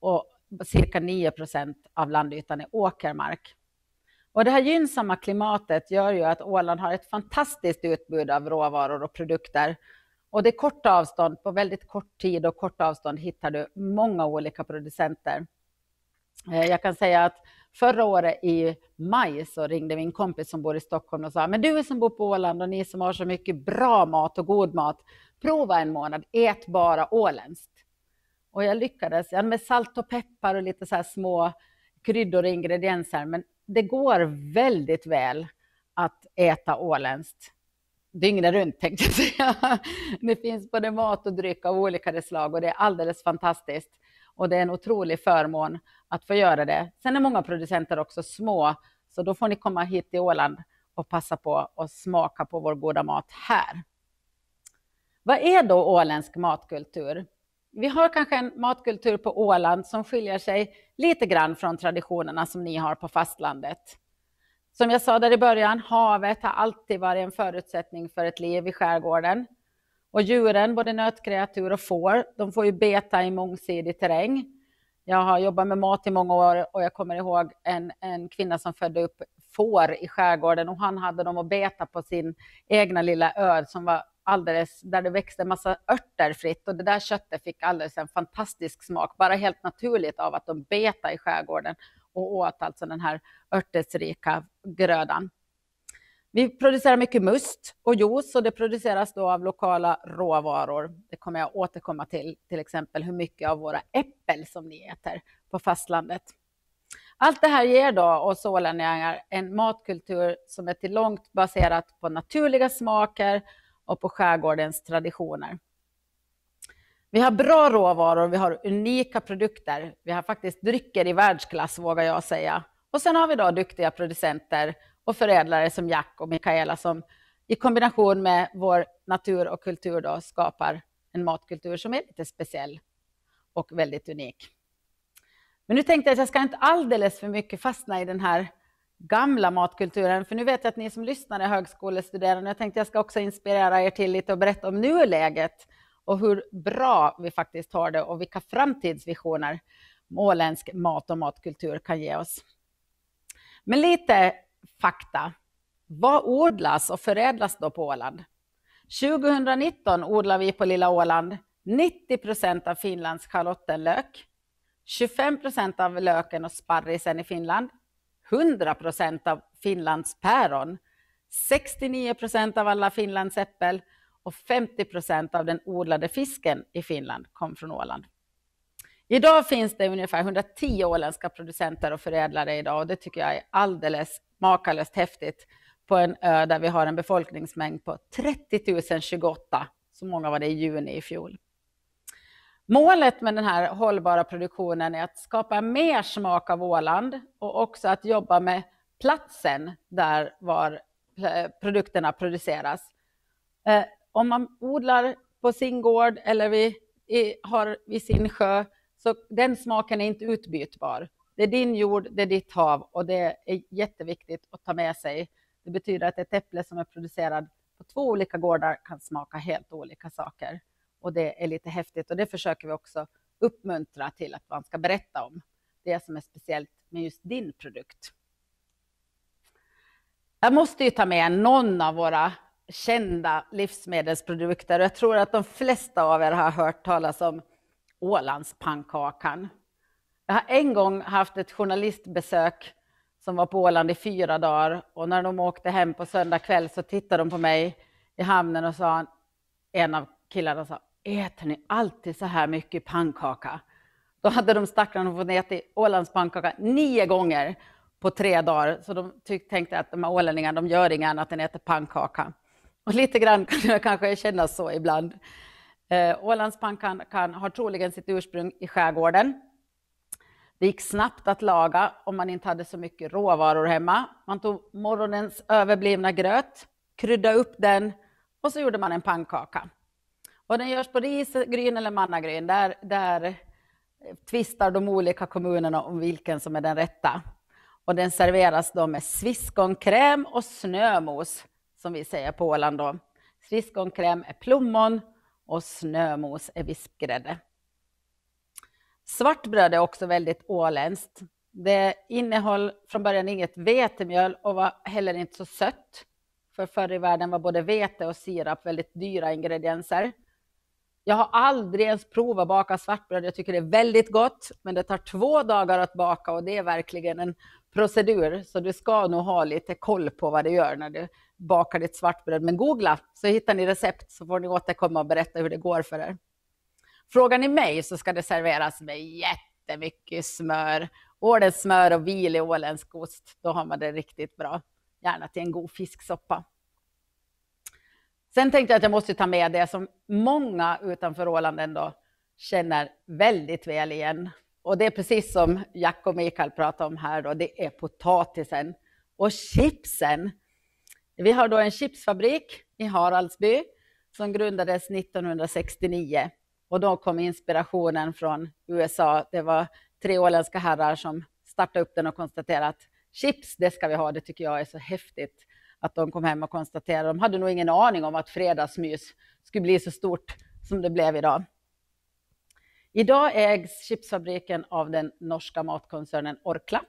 och cirka 9 procent av landytan är åkermark. Och det här gynnsamma klimatet gör ju att Åland har ett fantastiskt utbud av råvaror och produkter och det är korta avstånd, på väldigt kort tid och kort avstånd hittar du många olika producenter. Eh, jag kan säga att förra året i maj så ringde min kompis som bor i Stockholm och sa, men du som bor på Åland och ni som har så mycket bra mat och god mat, prova en månad, ät bara åländskt. Och jag lyckades, jag med salt och peppar och lite så här små kryddor och ingredienser, men det går väldigt väl att äta åländskt dygnet runt tänkte jag säga. Det finns både mat och dryck av olika slag och det är alldeles fantastiskt. Och det är en otrolig förmån att få göra det. Sen är många producenter också små, så då får ni komma hit till Åland och passa på att smaka på vår goda mat här. Vad är då åländsk matkultur? Vi har kanske en matkultur på Åland som skiljer sig lite grann från traditionerna som ni har på fastlandet. Som jag sa där i början, havet har alltid varit en förutsättning för ett liv i skärgården. Och djuren, både nötkreatur och får, de får ju beta i mångsidig terräng. Jag har jobbat med mat i många år och jag kommer ihåg en, en kvinna som födde upp får i skärgården och han hade dem att beta på sin egna lilla ö som var alldeles, där det växte en massa örter fritt och det där köttet fick alldeles en fantastisk smak, bara helt naturligt av att de betade i skärgården och åt alltså den här örtesrika grödan. Vi producerar mycket must och juice och det produceras då av lokala råvaror. Det kommer jag återkomma till, till exempel hur mycket av våra äppel som ni äter på fastlandet. Allt det här ger då oss ålänningar en matkultur som är till långt baserat på naturliga smaker och på skärgårdens traditioner. Vi har bra råvaror, vi har unika produkter. Vi har faktiskt drycker i världsklass vågar jag säga. Och sen har vi då duktiga producenter och förädlare som Jack och Mikaela som i kombination med vår natur och kultur då skapar en matkultur som är lite speciell och väldigt unik. Men nu tänkte jag att jag ska inte alldeles för mycket fastna i den här gamla matkulturen, för nu vet jag att ni som lyssnar är högskolestuderande. Jag tänkte att jag ska också inspirera er till lite och berätta om nuläget och hur bra vi faktiskt har det och vilka framtidsvisioner åländsk mat och matkultur kan ge oss. Men lite fakta. Vad odlas och förädlas då på Åland? 2019 odlar vi på lilla Åland 90 procent av Finlands schalottenlök, 25 procent av löken och sparrisen i Finland, 100 procent av Finlands päron, 69 procent av alla Finlands äppel och 50 procent av den odlade fisken i Finland kom från Åland. Idag finns det ungefär 110 åländska producenter och förädlare idag och det tycker jag är alldeles makalöst häftigt på en ö där vi har en befolkningsmängd på 30 028. Så många var det i juni i fjol. Målet med den här hållbara produktionen är att skapa mer smak av Åland och också att jobba med platsen där var eh, produkterna produceras. Eh, om man odlar på sin gård eller vid, har vid sin sjö, så den smaken är inte utbytbar. Det är din jord, det är ditt hav och det är jätteviktigt att ta med sig. Det betyder att ett äpple som är producerat på två olika gårdar kan smaka helt olika saker. Och det är lite häftigt och det försöker vi också uppmuntra till att man ska berätta om. Det som är speciellt med just din produkt. Jag måste ju ta med någon av våra kända livsmedelsprodukter. Jag tror att de flesta av er har hört talas om Ålandspannkakan. Jag har en gång haft ett journalistbesök som var på Åland i fyra dagar och när de åkte hem på söndag kväll så tittade de på mig i hamnen och sa, en av killarna sa, äter ni alltid så här mycket pannkaka? Då hade de stackarna fått äta Ålandspannkaka nio gånger på tre dagar, så de tänkte att de här ålänningarna, de gör inget annat än äter pannkaka. Och lite grann kan det kanske kännas så ibland. Eh, Ålandspannkaka har troligen sitt ursprung i skärgården. Det gick snabbt att laga om man inte hade så mycket råvaror hemma. Man tog morgonens överblivna gröt, kryddade upp den och så gjorde man en pannkaka. Och den görs på risgryn eller mannagryn. Där, där tvistar de olika kommunerna om vilken som är den rätta. Och den serveras då med sviskonkräm och snömos, som vi säger på Åland. Då. Sviskonkräm är plommon och snömos är vispgrädde. Svartbröd är också väldigt åländskt. Det innehöll från början inget vetemjöl och var heller inte så sött. För förr i världen var både vete och sirap väldigt dyra ingredienser. Jag har aldrig ens provat baka svartbröd. Jag tycker det är väldigt gott, men det tar två dagar att baka och det är verkligen en procedur. Så du ska nog ha lite koll på vad du gör när du bakar ditt svartbröd. Men googla så hittar ni recept så får ni återkomma och berätta hur det går för er. Frågar ni mig så ska det serveras med jättemycket smör. Ålens smör och vil i åländsk ost. Då har man det riktigt bra. Gärna till en god fisksoppa. Sen tänkte jag att jag måste ta med det som många utanför Åland ändå känner väldigt väl igen. Och det är precis som Jack och Mikael pratade om här, då, det är potatisen och chipsen. Vi har då en chipsfabrik i Haraldsby som grundades 1969 och då kom inspirationen från USA. Det var tre åländska herrar som startade upp den och konstaterade att chips, det ska vi ha. Det tycker jag är så häftigt att de kom hem och konstaterade. De hade nog ingen aning om att fredagsmys skulle bli så stort som det blev idag. Idag ägs chipsfabriken av den norska matkoncernen Orkla.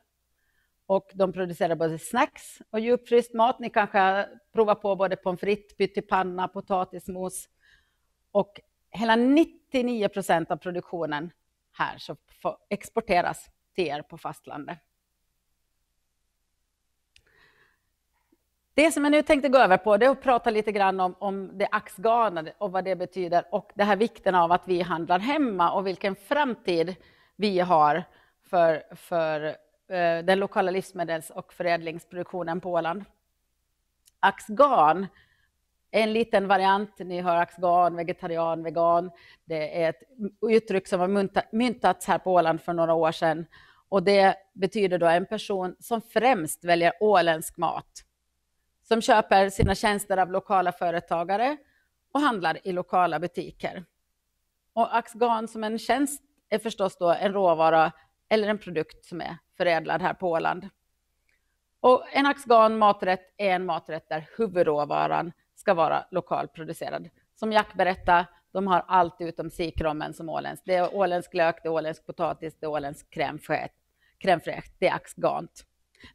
Och de producerar både snacks och djupfryst mat. Ni kanske har provat på både pommes frites, pyttipanna, potatismos. Och hela 99 procent av produktionen här så exporteras till er på fastlandet. Det som jag nu tänkte gå över på det är att prata lite grann om, om det axgarnade och vad det betyder och det här vikten av att vi handlar hemma och vilken framtid vi har för, för Eh, den lokala livsmedels och förädlingsproduktionen på Åland. Axgan är en liten variant. Ni hör axgan, vegetarian, vegan. Det är ett uttryck som har myntats här på Åland för några år sedan. Och det betyder då en person som främst väljer åländsk mat som köper sina tjänster av lokala företagare och handlar i lokala butiker. Och Axgan som en tjänst är förstås då en råvara eller en produkt som är förädlad här på Åland. Och en Axgan maträtt är en maträtt där huvudråvaran ska vara lokalproducerad. Som Jack berättade, de har allt utom sikrommen som åländsk. Det är åländsk lök, det är åländsk potatis, det är åländsk crème fraîche, det är axgant.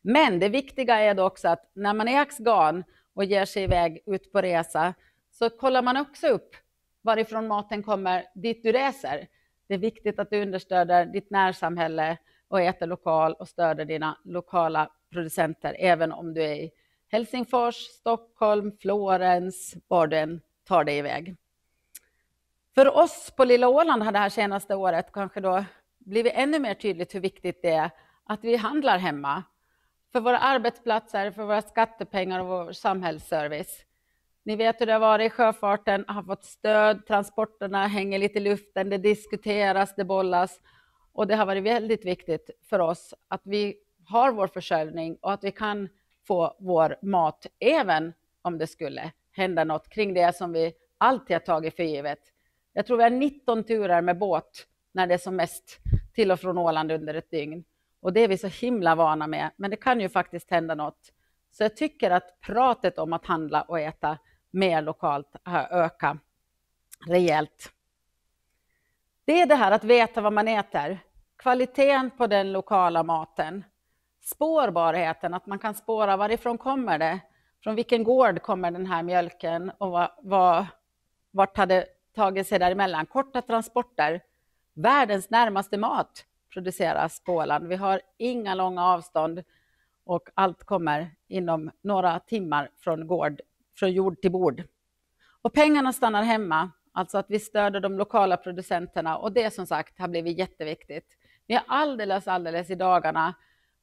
Men det viktiga är då också att när man är axgan och ger sig iväg ut på resa så kollar man också upp varifrån maten kommer dit du reser. Det är viktigt att du understöder ditt närsamhälle och äter lokal och stöder dina lokala producenter även om du är i Helsingfors, Stockholm, Florens, var du än tar dig iväg. För oss på lilla Åland har det här senaste året kanske då blivit ännu mer tydligt hur viktigt det är att vi handlar hemma för våra arbetsplatser, för våra skattepengar och vår samhällsservice. Ni vet hur det har varit, sjöfarten har fått stöd, transporterna hänger lite i luften, det diskuteras, det bollas. Och det har varit väldigt viktigt för oss att vi har vår försörjning och att vi kan få vår mat, även om det skulle hända något kring det som vi alltid har tagit för givet. Jag tror vi har 19 turer med båt när det är som mest till och från Åland under ett dygn. Och det är vi så himla vana med, men det kan ju faktiskt hända något. Så jag tycker att pratet om att handla och äta mer lokalt äh, har ökat rejält. Det är det här att veta vad man äter, kvaliteten på den lokala maten, spårbarheten, att man kan spåra varifrån kommer det, från vilken gård kommer den här mjölken och vad, vad, vart har det tagit sig däremellan? Korta transporter, världens närmaste mat produceras på Åland. Vi har inga långa avstånd och allt kommer inom några timmar från, gård, från jord till bord. Och pengarna stannar hemma, alltså att vi stöder de lokala producenterna och det som sagt har blivit jätteviktigt. Vi har alldeles, alldeles i dagarna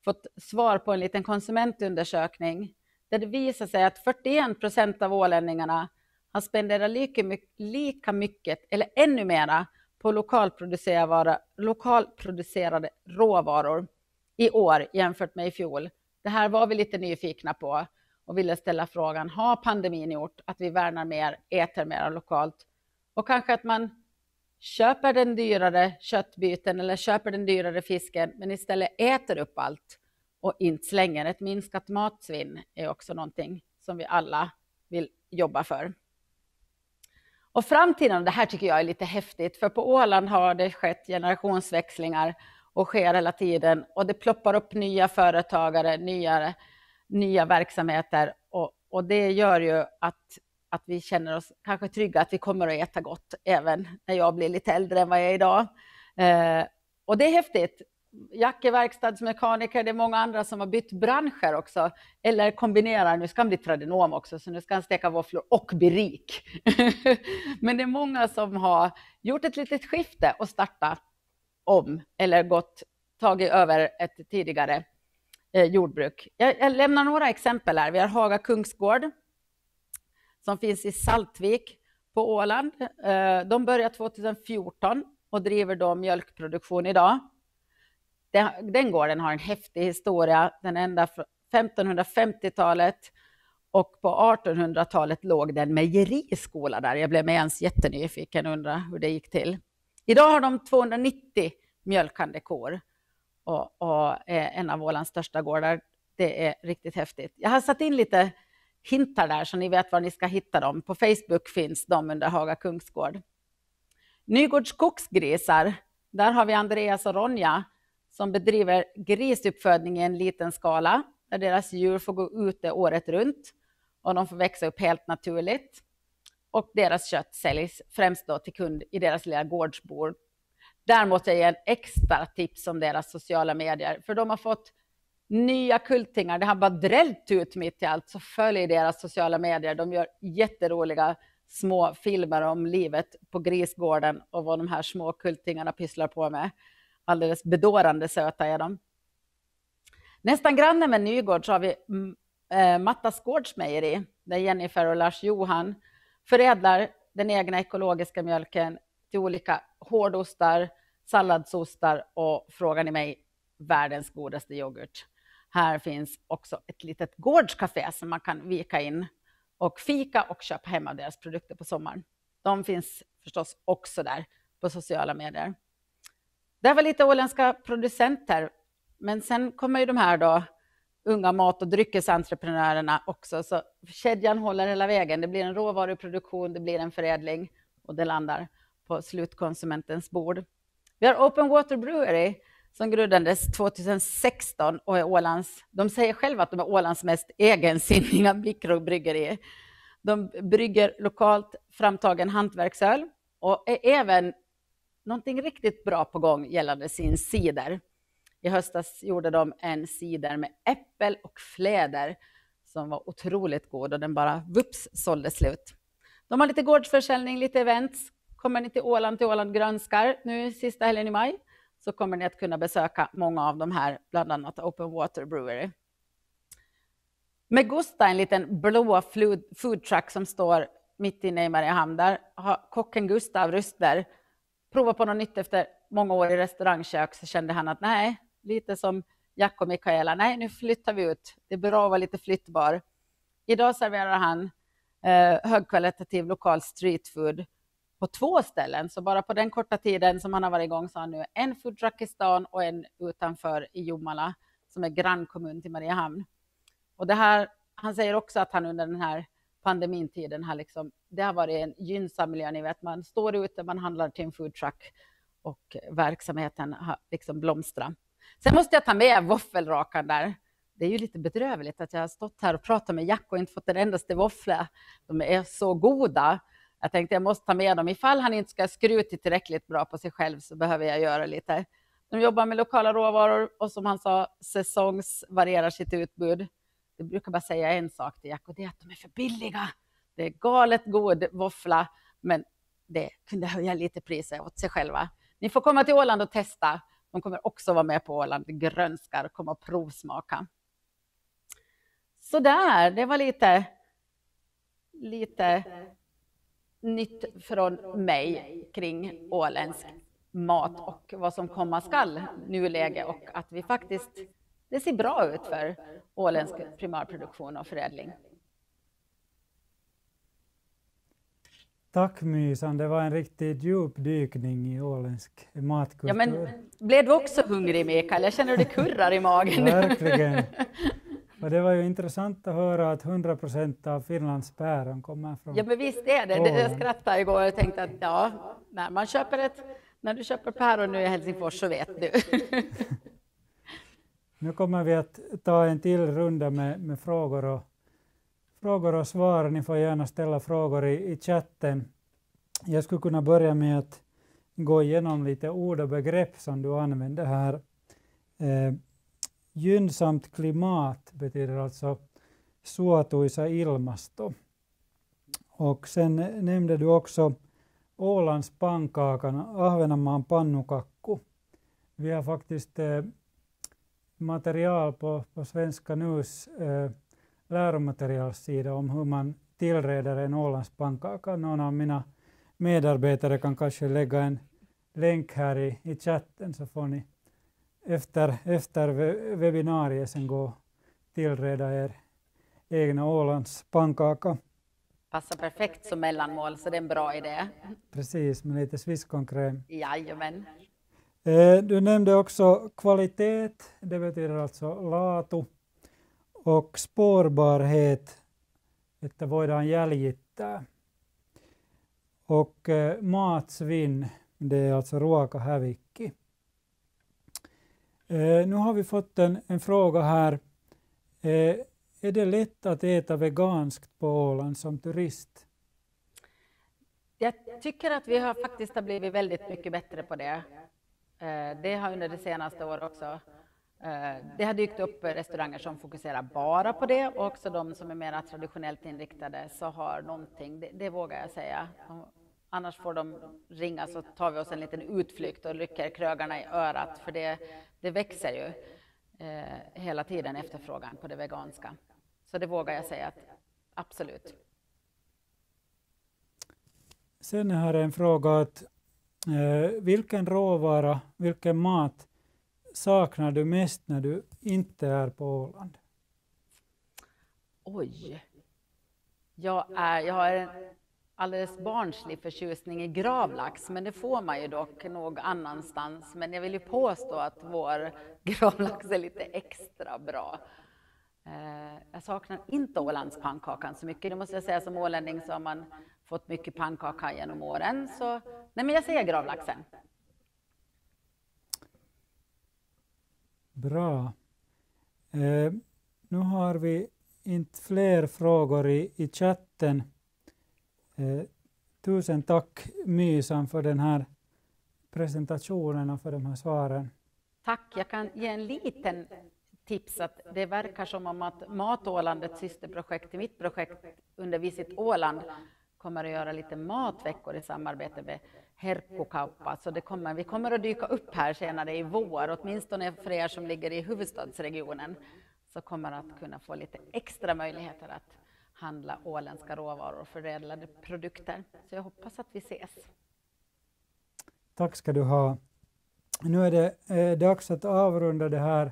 fått svar på en liten konsumentundersökning där det visar sig att 41 procent av ålänningarna har spenderat lika mycket, lika mycket eller ännu mera på lokalproducerade, lokalproducerade råvaror i år jämfört med i fjol. Det här var vi lite nyfikna på och ville ställa frågan, har pandemin gjort att vi värnar mer, äter mer lokalt? Och kanske att man köper den dyrare köttbyten eller köper den dyrare fisken, men istället äter upp allt och inte slänger. Ett minskat matsvinn är också någonting som vi alla vill jobba för. Och framtiden, det här tycker jag är lite häftigt, för på Åland har det skett generationsväxlingar och sker hela tiden och det ploppar upp nya företagare, nya, nya verksamheter och, och det gör ju att, att vi känner oss kanske trygga att vi kommer att äta gott även när jag blir lite äldre än vad jag är idag. Eh, och det är häftigt. Jack är verkstadsmekaniker, det är många andra som har bytt branscher också, eller kombinerar, nu ska han bli tradenom också, så nu ska han steka våfflor och bli rik. Men det är många som har gjort ett litet skifte och startat om, eller gått, tagit över ett tidigare Eh, jordbruk. Jag, jag, lämnar några exempel här. Vi har Haga Kungsgård, som finns i Saltvik på Åland. Eh, de började 2014 och driver då mjölkproduktion idag. Den, gården har en häftig historia, den ända 1550-talet. Och på 1800-talet låg det en mejeriskola där. Jag blev med ens jättenyfiken och undrade hur det gick till. Idag har de 290 mjölkande kor och, och är en av Ålands största gårdar. Det är riktigt häftigt. Jag har satt in lite hintar där så ni vet var ni ska hitta dem. På Facebook finns de under Haga Kungsgård. Nygårds skogsgrisar, där har vi Andreas och Ronja som bedriver grisuppfödning i en liten skala där deras djur får gå ute året runt och de får växa upp helt naturligt. Och deras kött säljs främst då till kund i deras lilla gårdsbord. Där måste jag ge en extra tips om deras sociala medier, för de har fått nya kultingar. Det har bara drällt ut mitt i allt, så följ deras sociala medier. De gör jätteroliga små filmer om livet på grisgården och vad de här små kultingarna pysslar på med. Alldeles bedårande söta är de. Nästan granne med Nygård så har vi mm, eh, Mattas gårdsmejeri där Jennifer och Lars Johan förädlar den egna ekologiska mjölken till olika hårdostar, salladsostar och frågar ni mig, världens godaste yoghurt. Här finns också ett litet gårdscafé som man kan vika in och fika och köpa hem av deras produkter på sommaren. De finns förstås också där på sociala medier. Det var lite åländska producenter, men sen kommer ju de här då unga mat och dryckesentreprenörerna också, så kedjan håller hela vägen. Det blir en råvaruproduktion, det blir en förädling och det landar på slutkonsumentens bord. Vi har Open Water Brewery som grundades 2016 och är Ålands, de säger själva att de är Ålands mest egensinniga mikrobryggeri. De brygger lokalt framtagen hantverksöl och är även någonting riktigt bra på gång gällande sin cider. I höstas gjorde de en cider med äppel och fläder som var otroligt god och den bara vups sålde slut. De har lite gårdsförsäljning, lite events. Kommer ni till Åland, till Åland grönskar nu sista helgen i maj så kommer ni att kunna besöka många av de här, bland annat Open Water Brewery. Megusta, en liten blå food truck som står mitt inne i Mariehamn, där har kocken Gustav Ryster provat på något nytt efter många år i restaurangkök, så kände han att nej, lite som Jack och Mikaela, nej, nu flyttar vi ut. Det är bra att vara lite flyttbar. Idag serverar han eh, högkvalitativ lokal streetfood på två ställen. Så bara på den korta tiden som han har varit igång så har han nu en foodtruck i stan och en utanför i Jomala som är grannkommun till Mariehamn. Och det här, han säger också att han under den här pandemintiden har liksom, det har varit en gynnsam miljö. Ni vet, man står ute, man handlar till en foodtruck och verksamheten har liksom blomstrat. Sen måste jag ta med våffelrakan där. Det är ju lite bedrövligt att jag har stått här och pratat med Jack och inte fått en endaste våffla. De är så goda. Jag tänkte jag måste ta med dem. Ifall han inte ska skruta tillräckligt bra på sig själv så behöver jag göra lite. De jobbar med lokala råvaror och som han sa, säsongsvarierar sitt utbud. Jag brukar bara säga en sak till Jack och det är att de är för billiga. Det är galet god våffla, men det kunde höja lite priser åt sig själva. Ni får komma till Åland och testa. De kommer också vara med på Åland grönskar och komma och provsmaka. Så där, det var lite, lite nytt från mig kring åländsk mat och vad som komma skall nuläge och att vi faktiskt, det ser bra ut för åländsk primärproduktion och förädling. Tack Mysan, det var en riktig djupdykning i åländsk matkultur. Ja, men blev du också hungrig Mikael? Jag känner hur det kurrar i magen. Verkligen. Och det var ju intressant att höra att 100 procent av Finlands päron kommer från Ja, men visst är det. Åland. Jag skrattade igår och tänkte att ja, när man köper ett, när du köper päron nu i Helsingfors så vet du. nu kommer vi att ta en till runda med, med frågor, och, frågor och svar. Ni får gärna ställa frågor i, i chatten. Jag skulle kunna börja med att gå igenom lite ord och begrepp som du använder här. Eh, Gynnsamt klimat betyder alltså suotuisa ilmasto. Och sen nämnde du också Ålands pannkakan, Ahvenanmaan pannukakku. Vi har faktiskt eh, material på, på Svenska Nus eh, läromaterialsida om hur man tillreder en Ålandspannkaka. Någon av mina medarbetare kan kanske lägga en länk här i, i chatten så får ni efter, efter webbinariet sen gå tillreda er egna Ålands pannkaka. Passar perfekt som mellanmål, så det är en bra idé. Precis, med lite sviskonkräm. Jajamän. Eh, du nämnde också kvalitet, det betyder alltså latu, och spårbarhet, että voidaan jäljittää. Och eh, matsvinn, det är alltså ruokahävikki. Eh, nu har vi fått en, en fråga här. Eh, är det lätt att äta veganskt på Åland som turist? Jag tycker att vi har faktiskt har blivit väldigt mycket bättre på det. Eh, det har under det senaste året också. Eh, det har dykt upp restauranger som fokuserar bara på det och också de som är mer traditionellt inriktade så har någonting, det, det vågar jag säga. Annars får de ringa så tar vi oss en liten utflykt och rycker krögarna i örat för det, det växer ju eh, hela tiden efterfrågan på det veganska. Så det vågar jag säga att absolut. Sen har jag en fråga att eh, vilken råvara, vilken mat saknar du mest när du inte är på Åland? Oj. Jag, är, jag har en alldeles barnslig förtjusning i gravlax, men det får man ju dock nog annanstans. Men jag vill ju påstå att vår gravlax är lite extra bra. Eh, jag saknar inte Ålandspannkakan så mycket. Det måste jag säga som ålänning så har man fått mycket pannkaka genom åren. Så nej, men jag säger gravlaxen. Bra. Eh, nu har vi inte fler frågor i, i chatten. Eh, tusen tack Mysan för den här presentationen och för de här svaren. Tack. Jag kan ge en liten tips att det verkar som om att Matålandets systerprojekt till mitt projekt under Visit Åland kommer att göra lite matveckor i samarbete med Herkkukauppa. Så det kommer, vi kommer att dyka upp här senare i vår, åtminstone för er som ligger i huvudstadsregionen, så kommer att kunna få lite extra möjligheter att handla åländska råvaror och förädlade produkter. Så jag hoppas att vi ses. Tack ska du ha. Nu är det eh, dags att avrunda det här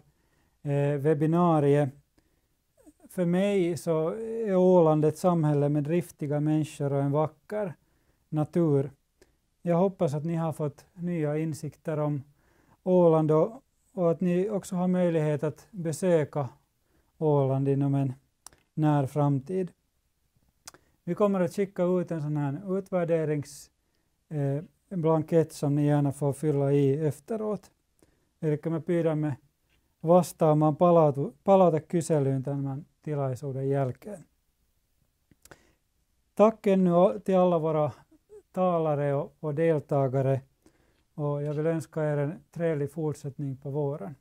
eh, webbinariet. För mig så är Åland ett samhälle med driftiga människor och en vacker natur. Jag hoppas att ni har fått nya insikter om Åland och, och att ni också har möjlighet att besöka Åland inom en när framtid. Vi kommer att skicka ut en sån här utvärderingsblankett eh, som ni gärna får fylla i efteråt. Eli me pyydämme vastaamaan palautu, palautekyselyyn tämän tilaisuuden jälkeen. Tack ännu till alla våra talare och, och deltagare och jag vill önska er en trevlig fortsättning på våren.